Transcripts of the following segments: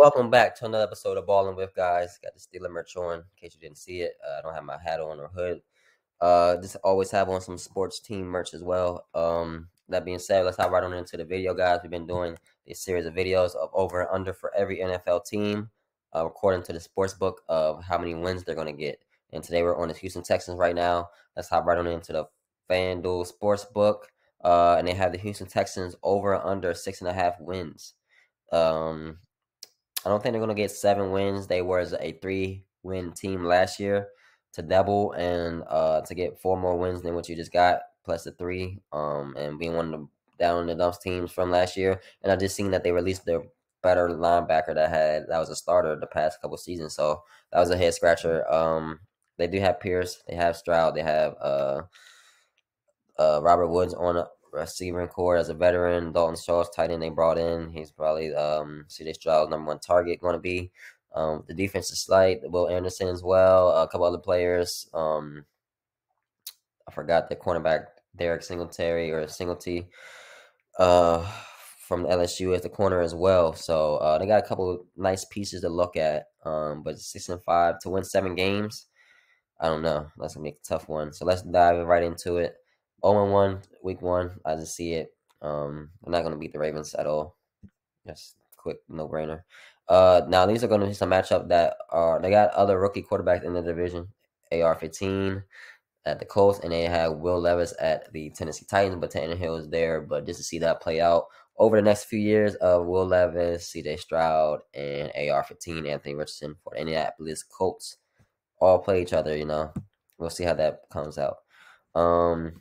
Welcome back to another episode of Ballin With Guys. Got the Steeler merch on, in case you didn't see it. Uh, I don't have my hat on or hood. Uh, just always have on some sports team merch as well. Um, that being said, let's hop right on into the video, guys. We've been doing this series of videos of over and under for every NFL team, uh, according to the sports book of how many wins they're going to get. And today we're on the Houston Texans right now. Let's hop right on into the FanDuel sports book. Uh, and they have the Houston Texans over and under six and a half wins. Um, I don't think they're gonna get seven wins. They were a three win team last year to double and uh to get four more wins than what you just got, plus the three. Um and being one of the down the dumps teams from last year. And I just seen that they released their better linebacker that had that was a starter the past couple seasons. So that was a head scratcher. Um they do have Pierce, they have Stroud, they have uh uh Robert Woods on receiving corps as a veteran. Dalton Schultz, tight end they brought in. He's probably um CJ Stroud's number one target going to be. Um, the defense is slight. Will Anderson as well. A couple other players. Um, I forgot the cornerback Derek Singletary or Singletary. Uh, from LSU as the corner as well. So uh, they got a couple nice pieces to look at. Um, but six and five to win seven games. I don't know. That's gonna be a tough one. So let's dive right into it. 0 1 week one. I just see it. Um, I'm not going to beat the Ravens at all. Just quick no brainer. Uh, now these are going to be some matchup that are they got other rookie quarterbacks in the division. AR 15 at the Colts, and they have Will Levis at the Tennessee Titans, but Tannehill is there. But just to see that play out over the next few years of Will Levis, CJ Stroud, and AR 15, Anthony Richardson for the Indianapolis Colts all play each other, you know. We'll see how that comes out. Um,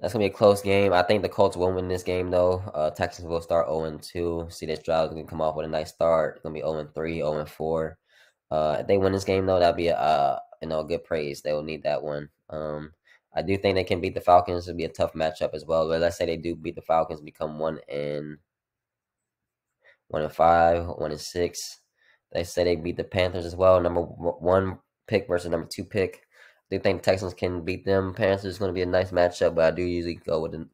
that's gonna be a close game. I think the Colts will win this game though. Uh, Texans will start 0 2. See this drive is gonna come off with a nice start. It's gonna be 0 3, 0 4. Uh, if they win this game though, that'd be a uh, you know good praise. They will need that one. Um, I do think they can beat the Falcons. It'll be a tough matchup as well. But let's say they do beat the Falcons, become one and one and five, one and six. They say they beat the Panthers as well. Number one pick versus number two pick do think Texans can beat them. Panthers is going to be a nice matchup, but I do usually go with the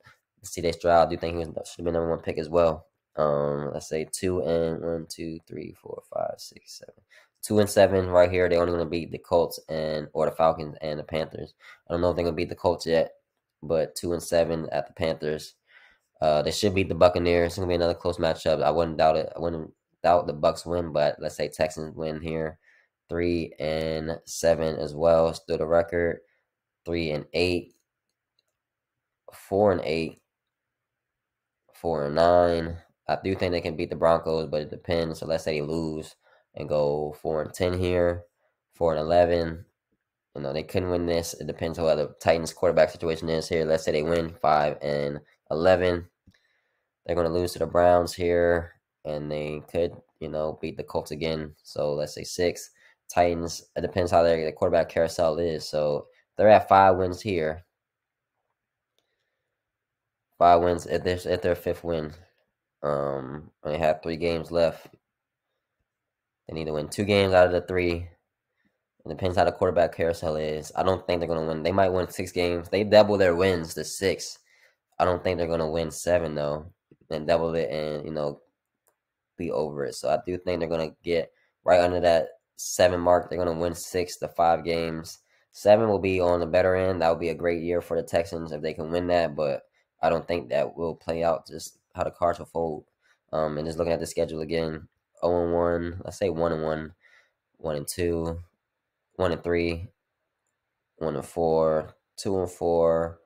CJ Stroud. I do think he should have been number one pick as well. Um, let's say two and one, two, three, four, five, six, seven. Two and seven right here. They're only going to beat the Colts and or the Falcons and the Panthers. I don't know if they're going to beat the Colts yet, but two and seven at the Panthers. Uh, they should beat the Buccaneers. It's going to be another close matchup. I wouldn't doubt it. I wouldn't doubt the Bucks win, but let's say Texans win here three and seven as well. Still the record. Three and eight. Four and eight. Four and nine. I do think they can beat the Broncos, but it depends. So let's say they lose and go four and ten here, four and eleven. You know, they couldn't win this. It depends how the Titans quarterback situation is here. Let's say they win five and eleven. They're gonna lose to the Browns here, and they could, you know, beat the Colts again. So let's say six. Titans, it depends how their quarterback carousel is. So they're at five wins here. Five wins at their at their fifth win. Um, they have three games left. They need to win two games out of the three. It depends how the quarterback carousel is. I don't think they're gonna win. They might win six games. They double their wins to six. I don't think they're gonna win seven though, and double it and you know be over it. So I do think they're gonna get right under that seven mark. They're going to win six to five games. Seven will be on the better end. That would be a great year for the Texans if they can win that, but I don't think that will play out just how the cards will fold. Um, and just looking at the schedule again, 0 and 1, let's say 1 and 1, 1 and 2, 1 and 3, 1 and 4, 2 and 4,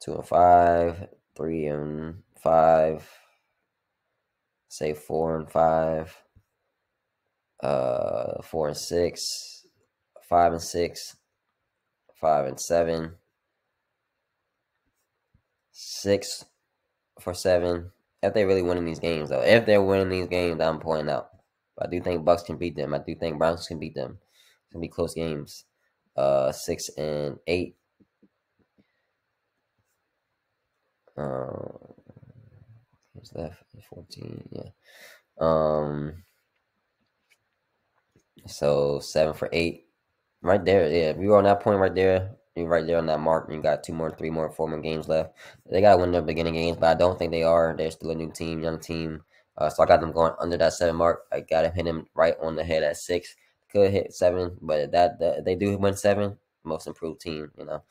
2 and 5, 3 and 5, say 4 and 5, uh, four and six, five and six, five and seven, six for seven. If they're really winning these games, though, if they're winning these games, I'm pointing out. I do think Bucks can beat them. I do think Browns can beat them. It's gonna be close games. Uh, six and eight. Uh, what's left? Fourteen. Yeah. Um. So seven for eight. Right there, yeah. If you're on that point right there, you're right there on that mark. You got two more, three more, four more games left. They gotta win their beginning games, but I don't think they are. They're still a new team, young team. Uh, so I got them going under that seven mark. I got to hit him right on the head at six. Could hit seven, but that, that they do win seven. Most improved team, you know.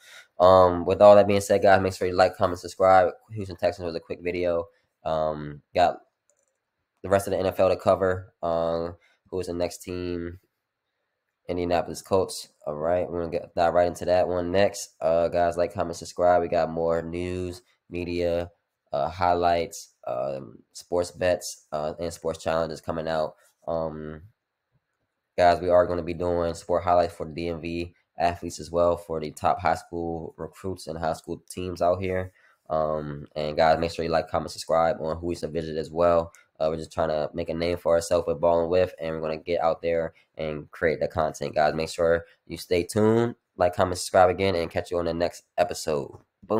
Um, with all that being said, guys, make sure you like, comment, subscribe. Houston Texans was a quick video. Um, got the rest of the NFL to cover. Um, who is the next team? Indianapolis Colts. All right, we're gonna get dive right into that one next. Uh, guys, like, comment, subscribe. We got more news, media, uh, highlights, um, sports bets, uh, and sports challenges coming out. Um, guys, we are going to be doing sport highlights for the DMV athletes as well for the top high school recruits and high school teams out here. Um, and guys, make sure you like, comment, subscribe on who we should visit as well. Uh, we're just trying to make a name for ourselves with Ballin With, and we're gonna get out there and create the content, guys. Make sure you stay tuned, like, comment, subscribe again, and catch you on the next episode.